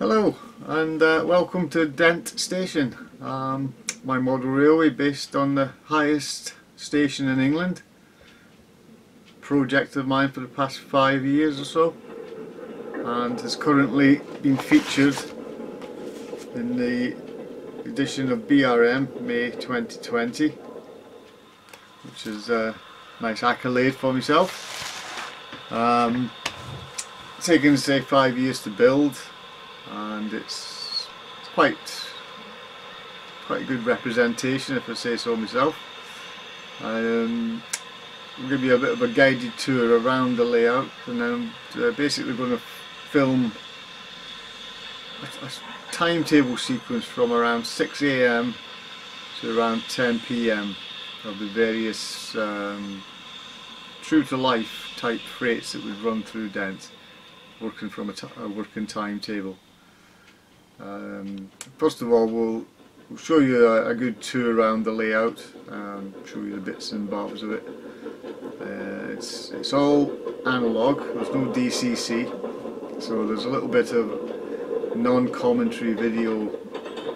Hello and uh, welcome to Dent Station, um, my model railway based on the highest station in England. Project of mine for the past five years or so and has currently been featured in the edition of BRM May 2020 which is a nice accolade for myself. Um, taken say five years to build and it's, it's quite quite a good representation if I say so myself. Um, I'll give you a bit of a guided tour around the layout and then uh, basically going to film a, a timetable sequence from around 6am to around 10pm of the various um, true to life type freights that we've run through Dent working from a, a working timetable. Um, first of all, we'll, we'll show you a, a, good tour around the layout, um, show you the bits and bobs of it. Uh, it's, it's all analog, there's no DCC, so there's a little bit of non-commentary video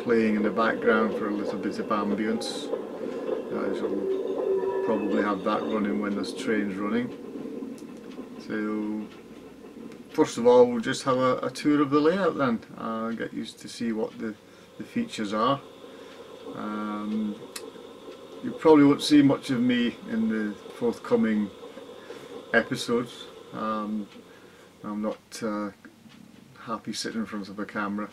playing in the background for a little bit of ambience. Uh, so probably have that running when there's trains running. So first of all we'll just have a, a tour of the layout then uh, get used to see what the, the features are. Um, you probably won't see much of me in the forthcoming episodes. Um, I'm not uh, happy sitting in front of a camera.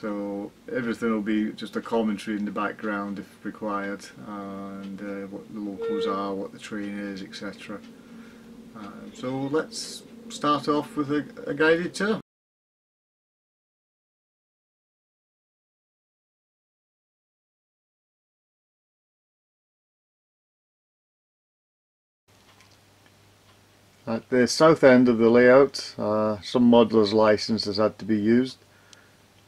So everything will be just a commentary in the background if required and uh, what the locals are, what the train is etc. Uh, so let's start off with a, a guided tour. At the south end of the layout, uh, some modeller's license has had to be used.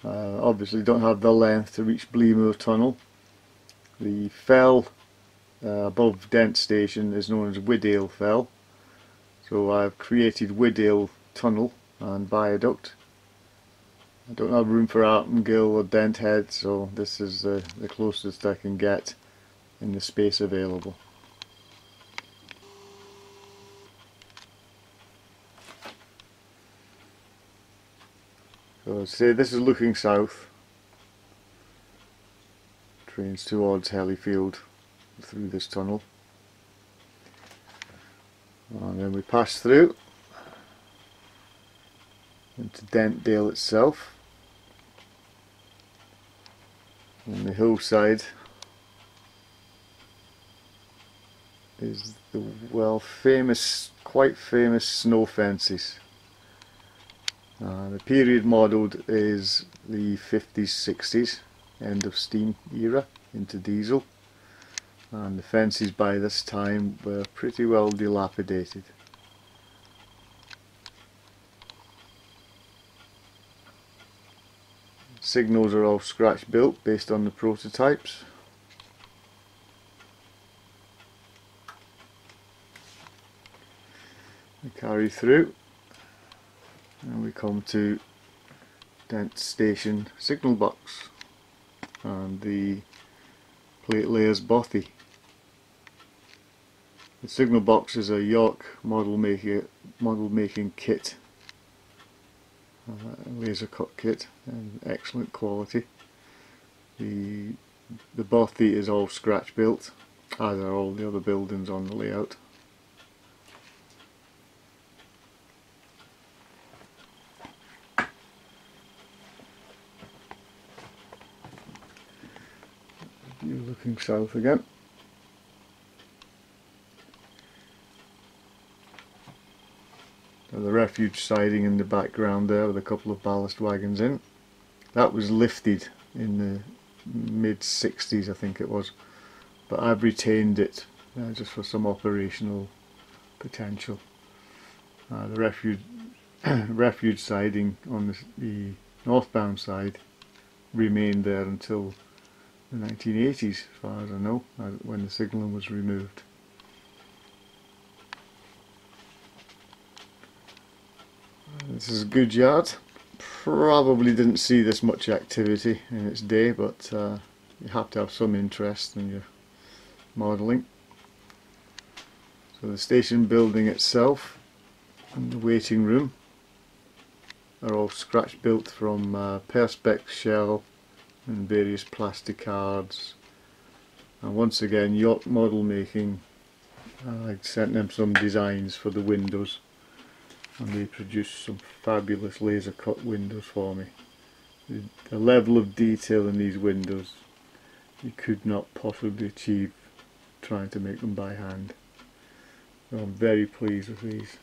Uh, obviously don't have the length to reach Blea Moor Tunnel. The fell uh, above Dent Station is known as Widdale Fell. So I've created Widdale Tunnel and Viaduct. I don't have room for Arten Gill or Dent Head so this is the, the closest I can get in the space available. So say this is looking south. Trains towards Hellifield through this tunnel and then we pass through into Dentdale itself. And the hillside is the well famous quite famous snow fences. Uh, the period modelled is the 50s 60s end of steam era into diesel and the fences by this time were pretty well dilapidated. Signals are all scratch built based on the prototypes. We carry through and we come to Dent Station signal box and the plate layers bothy. The signal box is a York model making model making kit, uh, laser cut kit, and excellent quality. The the bothy is all scratch built, as are all the other buildings on the layout. You're looking south again. The refuge siding in the background there with a couple of ballast wagons in. That was lifted in the mid 60s I think it was but I've retained it uh, just for some operational potential. Uh, the refuge, refuge siding on the, the northbound side remained there until the 1980s as far as I know uh, when the signalling was removed. This is a good yard. probably didn't see this much activity in its day but uh, you have to have some interest in your modelling. So the station building itself and the waiting room are all scratch built from uh, Perspex shell and various plastic cards and once again York model making I sent them some designs for the windows and they produced some fabulous laser cut windows for me. The, the level of detail in these windows you could not possibly achieve trying to make them by hand. So I'm very pleased with these.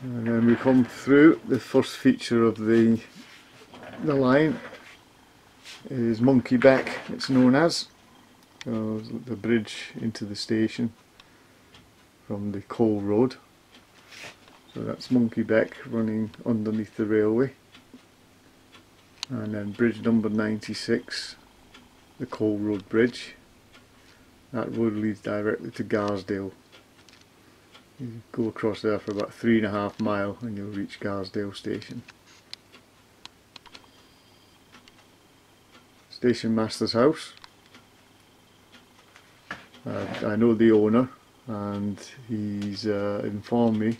And then we come through the first feature of the the line is Monkey Beck. It's known as so the bridge into the station from the coal road. So that's Monkey Beck running underneath the railway. And then bridge number 96 the coal road bridge. That road leads directly to Garsdale. You go across there for about three and a half mile and you'll reach Garsdale station. Station Master's house. Uh, I know the owner and he's uh, informed me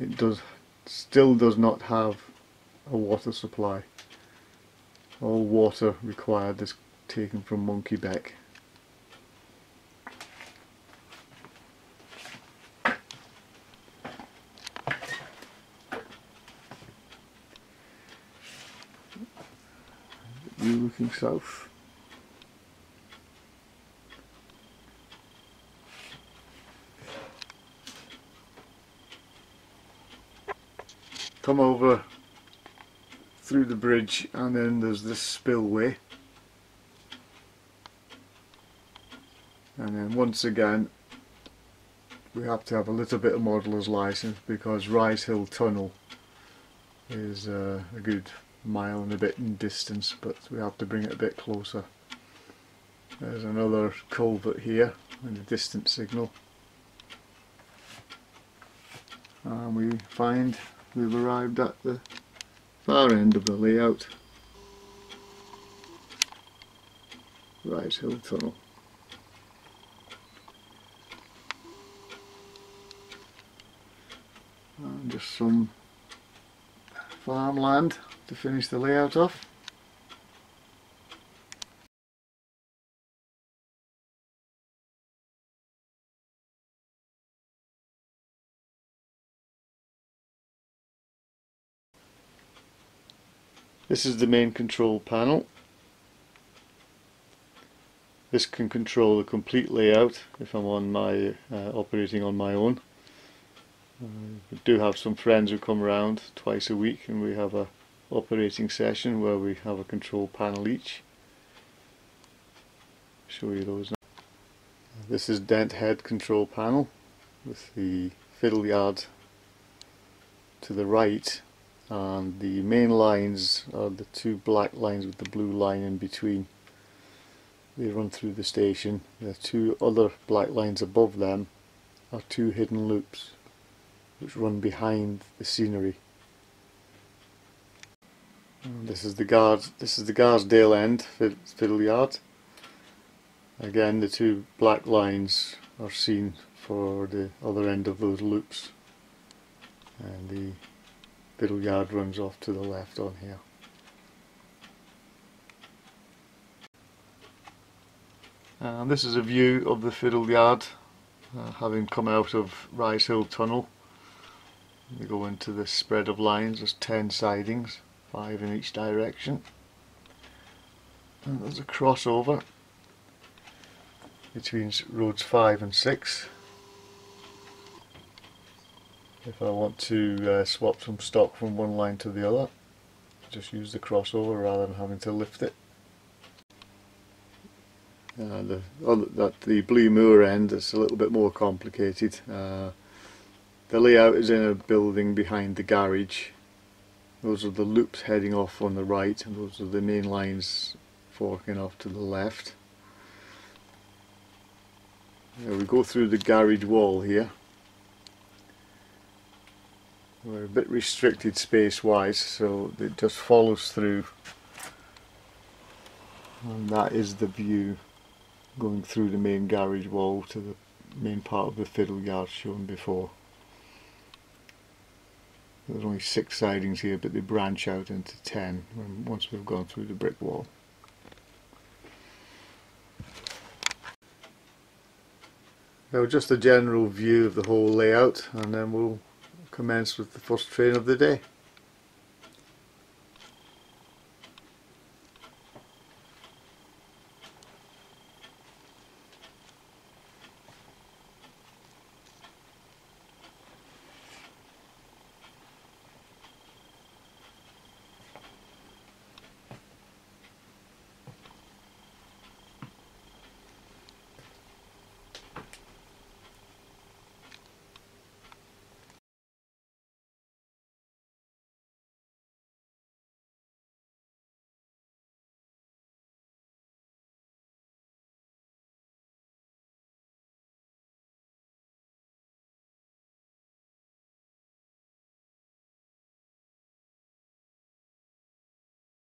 it does still does not have a water supply. All water required is taken from Monkey Beck. Come over through the bridge and then there's this spillway. And then once again we have to have a little bit of modeller's license because Rise Hill Tunnel is uh, a good mile and a bit in distance but we have to bring it a bit closer. There's another culvert here and a distance signal and we find we've arrived at the far end of the layout. Rise Hill Tunnel. And just some farmland to finish the layout off. This is the main control panel. This can control the complete layout if I'm on my uh, operating on my own. Uh, we do have some friends who come around twice a week and we have a operating session where we have a control panel each. Show you those now. This is dent head control panel with the fiddle yard to the right and the main lines are the two black lines with the blue line in between. They run through the station. The two other black lines above them are two hidden loops which run behind the scenery. This is the guard. This is the Garsdale end fiddle yard. Again, the two black lines are seen for the other end of those loops, and the fiddle yard runs off to the left on here. And this is a view of the fiddle yard, uh, having come out of Rise Hill Tunnel. We go into the spread of lines. There's ten sidings five in each direction. And there's a crossover between roads 5 and 6 if I want to uh, swap some stock from one line to the other just use the crossover rather than having to lift it. Uh, the, other, that the Blue Moor end is a little bit more complicated. Uh, the layout is in a building behind the garage those are the loops heading off on the right and those are the main lines forking off to the left. Now we go through the garage wall here. We're a bit restricted space wise so it just follows through and that is the view going through the main garage wall to the main part of the fiddle yard shown before. There's only six sidings here but they branch out into ten when, once we've gone through the brick wall. Now just a general view of the whole layout and then we'll commence with the first train of the day.